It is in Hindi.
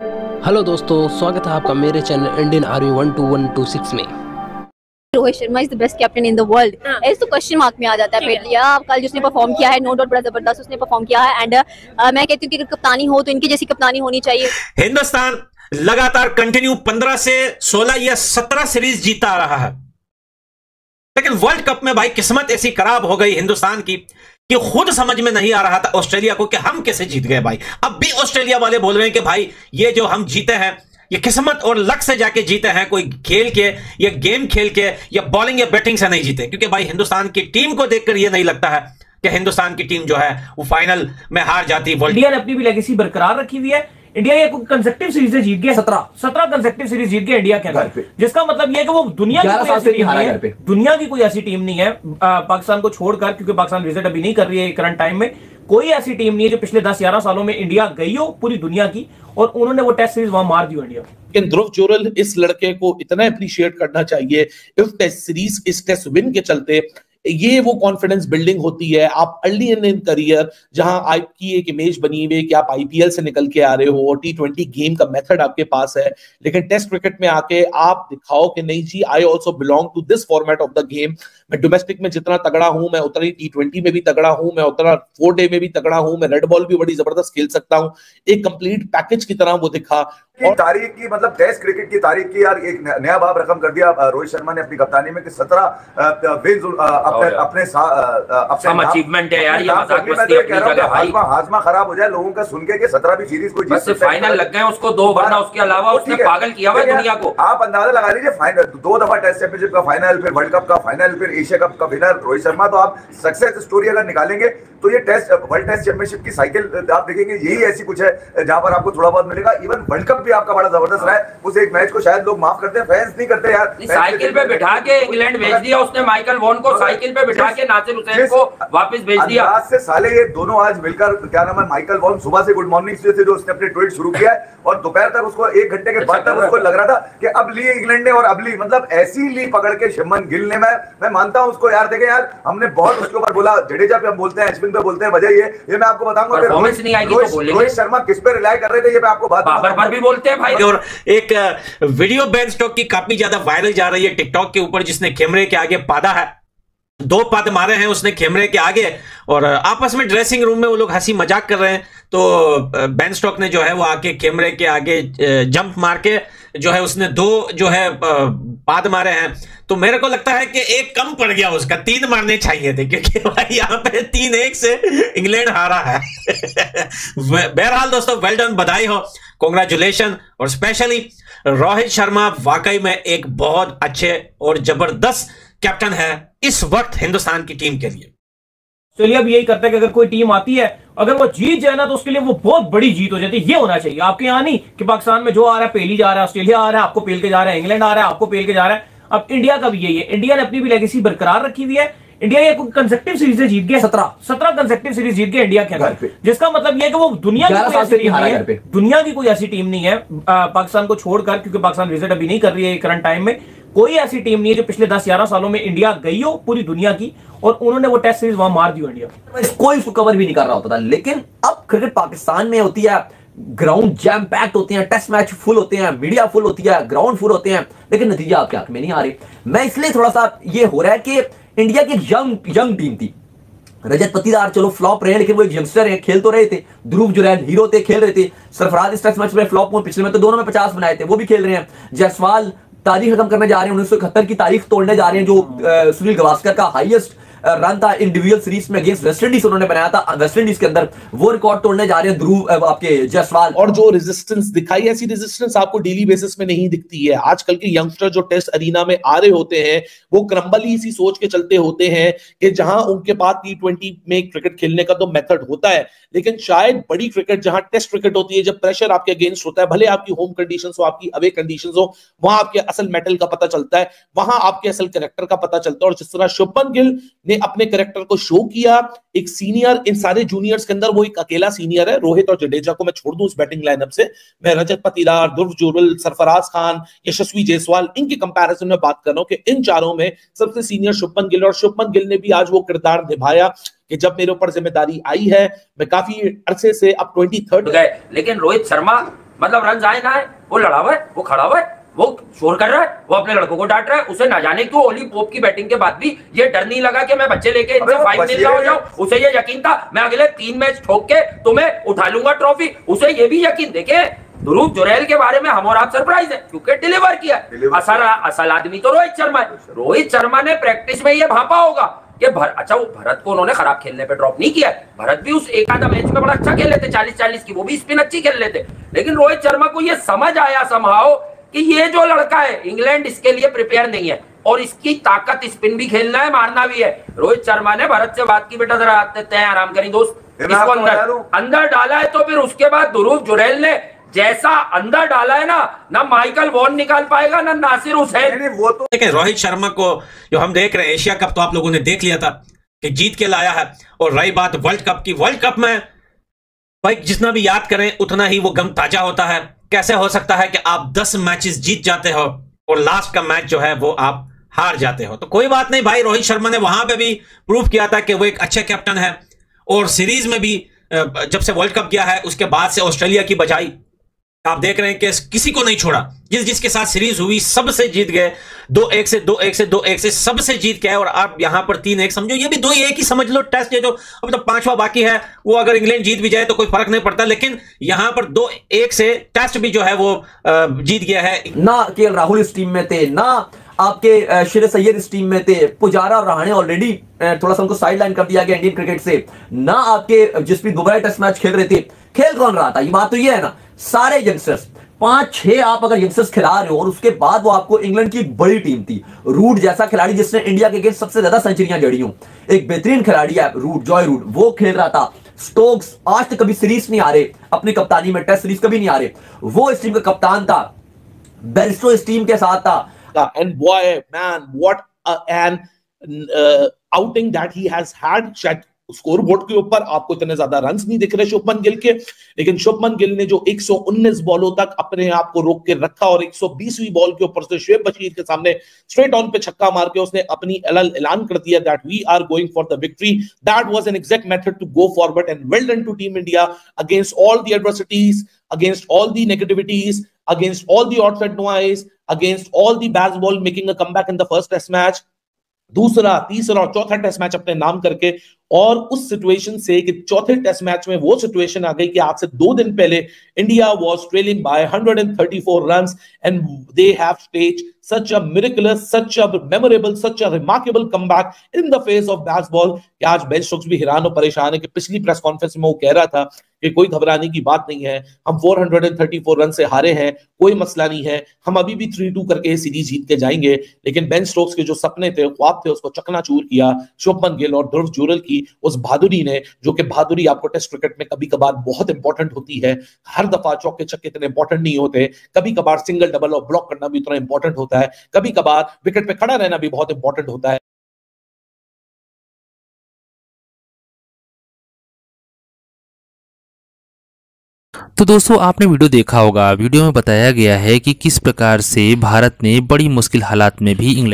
हेलो दोस्तों स्वागत है आपका मेरे channel Indian army one two one two six में। Rohit Sharma is the best captain in the world. ऐसे तो क्वेश्चन मार्क में आ जाता है फिर या कल जिसने परफॉर्म किया है नो डाउट बड़ा ज़बरदस्त उसने परफॉर्म किया है। एंड uh, मैं कहती हूँ कि अगर कप्तानी हो तो इनकी जैसी कप्तानी होनी चाहिए। हिंदुस्तान लगातार कंटिन्यू 15 से 16 या 17 सीरीज़ जीता आ रहा है। लेकिन वर्ल्ड कप में भाई किस्मत ऐसी खराब हो गई हिंदुस्तान की। कि खुद समझ में नहीं आ रहा था ऑस्ट्रेलिया को कि हम कैसे जीत गए भाई। अब भी ऑस्ट्रेलिया वाले बोल रहे हैं कि भाई, ये जो हम जीते हैं, ये किस्मत और लक से जाके जीते हैं, कोई खेल के, या गेम खेल के, या बॉलिंग या बैटिंग से नहीं जीते। क्योंकि भाई, हिंदुस्तान की टीम को देखकर यह नहीं लगता है कि हिंदुस्तान की टीम जो है, वो फाइनल में हार जाती है। इंडिया ने अपनी भी लेगेसी बरकरार रखी हुई है। इंडिया ये कंसेक्टिव सीरीज़ जीत गया। सत्रह। सत्रह कंसेक्टिव सीरीज़ जीत गया इंडिया के अंदर। जिसका मतलब ये कि वो दुनिया की कोई ऐसी टीम नहीं है। दुनिया की कोई ऐसी टीम नहीं है। पाकिस्तान को छोड़कर क्योंकि पाकिस्तान विज़िट अभी नहीं कर रही है करंट टाइम में कोई ऐसी टीम नहीं है जो पिछले दस ग्यारह सालों में इंडिया गई हो पूरी दुनिया की और उन्होंने वो टेस्ट सीरीज़ वहाँ मार दी इंडिया लेकिन ध्रुव जोरल इस लड़के को इतना अप्रिशिएट करना चाहिए इस टेस्ट सीरीज़ इस टेस्ट विन के चलते ये वो कॉन्फिडेंस बिल्डिंग होती है। आप अर्ली इन इन करियर जहाँ आपकी एक इमेज बनी हुई है कि आप आईपीएल से निकल के आ रहे हो टी ट्वेंटी गेम का मेथड आपके पास है, लेकिन टेस्ट क्रिकेट में आके आप दिखाओ कि नहीं जी I also belong to this format of the game मैं डोमेस्टिक में जितना तगड़ा हूँ, मैं उतना ही टी ट्वेंटी में भी तगड़ा हूँ, मैं उतना फोर डे में भी तगड़ा हूँ, मैं रेड बॉल भी बड़ी ज़बरदस्त खेल सकता हूँ। एक कंप्लीट पैकेज की तरह वो दिखा। और तारीख की मतलब टेस्ट क्रिकेट की तारीख की यार एक नया भाव रकम कर दिया रोहित शर्मा ने अपनी कप्तानी में कि सत्रह अपने अपने अपने अचीवमेंट है यार ये मज़ाक मस्ती अपनी जगह भाई हाजमा खराब हो जाए लोगों का सुन के कि सत्रह भी सीरीज़ कोई फाइनल लग गए उसको दो वरना उसके अलावा उसने पागल किया हुआ दुनिया को। आप अंदाज़ा लगा लीजिए फाइनल दो दफ़ा टेस्ट चैंपियनशिप का फाइनल फिर वर्ल्ड कप का फाइनल फिर एशिया कप का विनर रोहित शर्मा तो आप सक्सेस स्टोरी अगर निकालेंगे तो ये टेस्ट वर्ल्ड टेस्ट चैंपियनशिप की साइकिल आप देखेंगे यही ऐसी कुछ है जहाँ पर आपको थोड़ा बहुत मिलेगा। इवन वर्ल्ड कप भी आपका बड़ा ज़बरदस्त रहा है। उस एक मैच को शायद लोग माफ़ करते हैं फैंस नहीं करते यार। साइकिल पे बिठा के इंग्लैंड भेज दिया उसने माइकल वॉन को साइकिल पे बिठा के नासिर हुसैन को वापस भेज दिया। आज से साले ये दोनों आज मिलकर क्या नाम है माइकल वॉन सुबह से गुड मॉर्निंग से जो उसने अपने ट्वीट शुरू किया है। और दोपहर तक उसको एक घंटे के बाद तक उसको लग रहा था कि अब ली इंग्लैंड ने और अब ली मतलब ऐसी ली पकड़ के शिमन गिल ने। मैं मैं मानता हूँ उसको यार देखे यार हमने बहुत उसके ऊपर बोला जडेजा पे हम बोलते हैं अश्विन पे बोलते हैं वजह ये ये मैं आपको बताऊँगा तो रोहित शर्मा किस पे रिलाई कर रहे थे ये मैं आपको बात पर भी बोलते हैं भाई। और एक वीडियो बैन स्टॉक की काफ़ी ज़्यादा वायरल जा रही है टिकटॉक के ऊपर, जिसने कैमरे के आगे पादा है। दो पद मारे हैं उसने कैमरे के आगे, और आपस में ड्रेसिंग रूम में वो लोग हँसी मज़ाक कर रहे हैं। तो बैन स्टॉक ने जो है वो आके कैमरे के आगे जंप मार के जो है उसने दो जो है पाद मारे हैं। तो मेरे को लगता है कि एक कम पड़ गया उसका, तीन मारने चाहिए थे, क्योंकि भाई यहाँ पे तीन एक से इंग्लैंड हारा है। बहरहाल दोस्तों वेल डन बधाई हो। कॉन्ग्रेचुलेशन और स्पेशली रोहित शर्मा, वाकई में एक बहुत अच्छे और ज़बरदस्त कैप्टन है इस वक्त हिंदुस्तान की टीम के लिए। ऑस्ट्रेलिया भी यही करता है कि अगर कोई टीम आती है, अगर वो जीत जाए ना तो उसके लिए वो बहुत बड़ी जीत हो जाती है। ये होना चाहिए। आपके यहाँ नहीं कि पाकिस्तान में जो आ रहा है, पहली जा रहा है, ऑस्ट्रेलिया आ रहा है, आपको पेल के जा रहा है, इंग्लैंड आ रहा है, आपको पेल के जा रहा है। अब इंडिया का भी यही है। इंडिया ने अपनी भी लेगेसी बरकरार रखी हुई है। इंडिया ये कंसेक्टिव सीरीज़ जीत गया। सत्रह। सत्रह कंसेक्टिव सीरीज़ जीत गया इंडिया के अंदर। जिसका मतलब ये कि वो दुनिया की कोई ऐसी टीम नहीं है। दुनिया की कोई ऐसी टीम नहीं है पाकिस्तान को छोड़कर क्योंकि पाकिस्तान विज़िट अभी नहीं कर रही है करंट टाइम में। कोई ऐसी टीम नहीं है जो पिछले दस ग्यारह सालों में इंडिया गई हो पूरी दुनिया की और उन्होंने वो टेस्ट सीरीज़ वहाँ मार दी इंडिया कोई उसको कवर भी नहीं कर रहा होता था लेकिन अब क्रिकेट पाकिस्तान में होती है ग्राउंड जैम पैक्ट होते हैं टेस्ट मैच फुल होते हैं मीडिया फुल होती है ग्राउंड फुल होते हैं लेकिन नतीजा आपके हक में नहीं आ रही। मैं इसलिए थोड़ा सा ये हो रहा है कि इंडिया की एक यंग यंग टीम थी। रजत पतिदार, चलो फ्लॉप रहे, लेकिन वो एक यंगस्टर है खेल तो रहे थे। ध्रुव जो हीरो थे, खेल रहे थे। सरफराज इस मैच में फ्लॉप हुए, पिछले में तो दोनों में पचास बनाए थे, वो भी खेल रहे हैं। जायसवाल तारीख खत्म करने जा रहे हैं, उन्नीस सौ इकहत्तर की तारीख तोड़ने जा रहे हैं, जो सुनील गवास्कर का हाईएस्ट रन था इंडिविजुअल सीरीज़ में अगेंस्ट वेस्ट इंडीज उन्होंने बनाया था। वेस्ट इंडीज के अंदर वो रिकॉर्ड तोड़ने जा रहे हैं ध्रुव आपके जयसवाल। और जो रेजिस्टेंस दिखाई, ऐसी रेजिस्टेंस आपको डेली बेसिस में नहीं दिखती है। आजकल के यंगस्टर जो टेस्ट अरीना में आ रहे होते हैं, वो क्रम्बल ही इसी सोच के चलते होते हैं कि जहाँ उनके पास टी ट्वेंटी में क्रिकेट खेलने का तो मेथड होता है, लेकिन शायद बड़ी क्रिकेट जहाँ टेस्ट क्रिकेट होती है, जब प्रेशर आपके अगेंस्ट होता है, भले आपकी होम कंडीशन हो, आपकी अवे कंडीशन हो, वहाँ आपके असल मेटल का पता चलता है, वहाँ आपके असल करेक्टर का पता चलता है। और जिस तरह शुभमन गिल ने अपने करेक्टर को शो किया। एक सीनियर इन सारे जूनियर्स के अंदर वो एक अकेला सीनियर है, रोहित और जडेजा को मैं छोड़ दूँ उस बैटिंग लाइनअप से। मैं रजत पतिरार दुर्व जोरल, सरफराज खान, यशस्वी जायसवाल, इनके कंपैरिजन में बात कर रहा हूँ कि इन चारों में सबसे सीनियर शुभमन गिल और शुभमन गिल ने भी आज वो किरदार निभाया कि जब मेरे ऊपर ज़िम्मेदारी आई है, मैं काफ़ी अरसे से अब ट्वेंटी थर्ड लेकिन रोहित शर्मा मतलब रन आए ना आए वो लड़ा हुआ है, वो खड़ा हुआ है। वो शोर कर रहा है वो अपने लड़कों को डांट रहा है उसे ना जाने क्यों ओली पोप की बैटिंग के बाद भी ये डर नहीं लगा कि मैं बच्चे लेके इनसे फाइव मिल हो जाऊँ? उसे ये यकीन था मैं अगले तीन मैच ठोक के तुम्हें उठा लूँगा ट्रॉफी उसे ये भी यकीन देखे ध्रुव जुरैल के बारे में हम और आप सरप्राइज़ है क्योंकि डिलीवर किया असल असल आदमी तो रोहित शर्मा है। रोहित शर्मा। ने प्रैक्टिस में ये भापा होगा कि भर, अच्छा वो भरत को उन्होंने खराब खेलने पे ड्रॉप नहीं किया भरत भी उस एक आधा मैच में बड़ा अच्छा खेल लेते चालीस चालीस की वो भी स्पिन अच्छी खेल लेते। लेकिन रोहित शर्मा को ये समझ आया समहाओ कि ये जो लड़का है इंग्लैंड इसके लिए प्रिपेयर नहीं है। और इसकी ताकत स्पिन भी खेलना है मारना भी है। रोहित शर्मा ने भरत से बात की बेटा जरा तय आराम करी दोस्त। इसको अंदर अंदर डाला है तो फिर उसके बाद ध्रुव जुरैल ने जैसा अंदर डाला है ना ना माइकल वॉन निकाल पाएगा ना नासिर नहीं हुसैन वो तो देखें रोहित शर्मा को जो हम देख रहे हैं एशिया कप तो आप लोगों ने देख लिया था कि जीत के लाया है। और रही बात वर्ल्ड कप की वर्ल्ड कप में भाई जितना भी याद करें उतना ही वो गम ताज़ा होता है। कैसे हो सकता है कि आप 10 मैचेस जीत जाते हो और लास्ट का मैच जो है वो आप हार जाते हो? तो कोई बात नहीं भाई, रोहित शर्मा ने वहाँ पे भी प्रूव किया था कि वो एक अच्छे कैप्टन है और सीरीज़ में भी जब से वर्ल्ड कप गया है, उसके बाद से ऑस्ट्रेलिया की बजाई आप देख रहे हैं कि किसी को नहीं छोड़ा। जिस जिसके साथ सीरीज़ हुई, सबसे जीत गए। दो एक से, दो एक से, दो एक से सबसे जीत गए और आप यहाँ पर तीन एक समझो। ये भी दो एक ही समझ लो टेस्ट ये जो अब तो पांचवा बाकी है, वो अगर इंग्लैंड जीत भी जाए तो कोई फ़र्क नहीं पड़ता। लेकिन यहाँ पर दो एक से टेस्ट भी जो है वो जीत गया है। ना के राहुल इस टीम में थे, ना आपके शेर सैयद इस टीम में थे। पुजारा और रहाणे ऑलरेडी थोड़ा सा उनको साइड लाइन कर दिया गया इंडियन क्रिकेट से। ना आपके जसप्रीत बुमराह टेस्ट मैच खेल रहे थे। खेल कौन रहा था? ये बात तो ये है ना। सारे यंगस्टर्स पाँच छह आप अगर यंगस्टर्स खिला रहे हो और उसके बाद वो आपको इंग्लैंड की एक बड़ी टीम थी रूट जैसा खिलाड़ी जिसने इंडिया के अगेंस्ट सबसे ज़्यादा सेंचुरियाँ जड़ी हूँ। एक बेहतरीन खिलाड़ी है रूट जॉय रूट वो खेल रहा था। स्टोक्स आज तक कभी सीरीज़ नहीं आ रहे अपनी कप्तानी में टेस्ट सीरीज़ कभी नहीं आ रहे वो इस टीम का कप्तान था बेरिस्टो इस टीम के साथ था। What a, an uh, outing that he has had. शायद स्कोर बोर्ड के ऊपर आपको इतने ज़्यादा रन्स नहीं दिख रहे शुभमन गिल के लेकिन शुभमन गिल ने जो 119 बॉलों तक अपने आप को रोक के रखा और 120वीं बॉल के ऊपर से शुएब बशीर के सामने स्ट्रेट ऑन पे छक्का मार के उसने अपनी एल ऐलान कर दिया that we are going for the victory that was an exact method to go forward and well done to team India against all the adversities against all the negativities against all the outside noise, against all the baseball making a comeback in the first test match. दूसरा तीसरा और चौथा टेस्ट मैच अपने नाम करके और उस सिचुएशन से कि चौथे टेस्ट मैच में वो सिचुएशन आ गई कि आज से दो दिन पहले India was trailing by 134 runs and they have stage such a miraculous, such a memorable, such a remarkable comeback in the face of baseball कि आज बेन स्टोक्स भी हैरान और परेशान है कि पिछली प्रेस कॉन्फ्रेंस में वो कह रहा था कि कोई घबराने की बात नहीं है, हम 434 रन से हारे हैं, कोई मसला नहीं है, हम अभी भी 3-2 करके सीरीज़ जीत के जाएँगे। लेकिन बेन स्टोक्स के जो सपने थे, ख्वाब थे, उसको चकनाचूर किया, शुभमन गिल और ध्रुव जुरल की उस बहादुरी ने, जो कि बहादुरी आपको टेस्ट क्रिकेट में कभी कभार बहुत इंपॉर्टेंट होती है। हर दफ़ा चौके छक्के इतने इंपॉर्टेंट नहीं होते। कभी कभार सिंगल डबल और ब्लॉक करना भी उतना इंपॉर्टेंट होता है। कभी कभार विकेट पे खड़ा रहना भी बहुत इंपॉर्टेंट होता है। तो दोस्तों, आपने वीडियो देखा होगा। वीडियो में बताया गया है कि किस प्रकार से भारत ने बड़ी मुश्किल हालात में भी इंग्लैंड